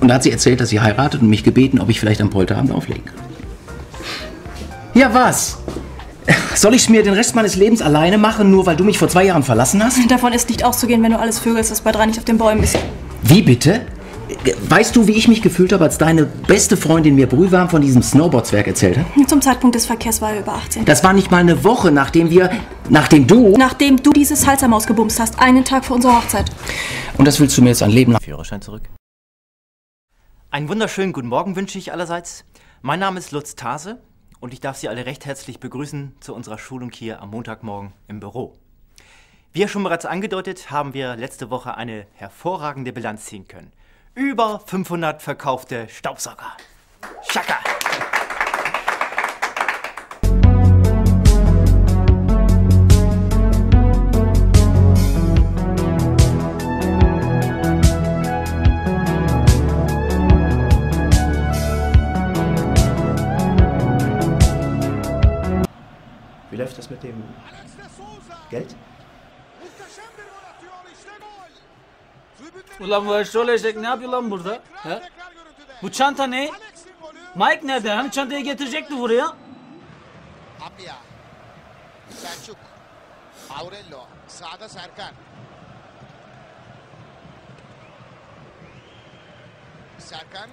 Und da hat sie erzählt, dass sie heiratet und mich gebeten, ob ich vielleicht am Polterabend auflegen kann. Ja, was? Soll ich mir den Rest meines Lebens alleine machen, nur weil du mich vor zwei Jahren verlassen hast? Davon ist nicht auszugehen, wenn du alles vögelst, was bei drei nicht auf den Bäumen ist. Wie bitte? Weißt du, wie ich mich gefühlt habe, als deine beste Freundin mir brühwarm von diesem Snowboardzwerg erzählt hat? Zum Zeitpunkt des Verkehrs war er über 18. Das war nicht mal eine Woche, nachdem wir, nachdem du... Nachdem du dieses Halsermaus gebumst hast, einen Tag vor unserer Hochzeit. Und das willst du mir jetzt ein Leben lang... Führerschein zurück. Einen wunderschönen guten Morgen wünsche ich allerseits. Mein Name ist Lutz Tase und ich darf Sie alle recht herzlich begrüßen zu unserer Schulung hier am Montagmorgen im Büro. Wie schon bereits angedeutet, haben wir letzte Woche eine hervorragende Bilanz ziehen können. Über 500 verkaufte Staubsauger. Schaka! Wie läuft das mit dem Geld? Ulan bu eşrol eşek ne yapıyor lan burada? He? Bu çanta ne? Mike nerede? Hani çantayı getirecekti buraya? Apia. Selçuk. Aurello. Sağda Serkan. Serkan.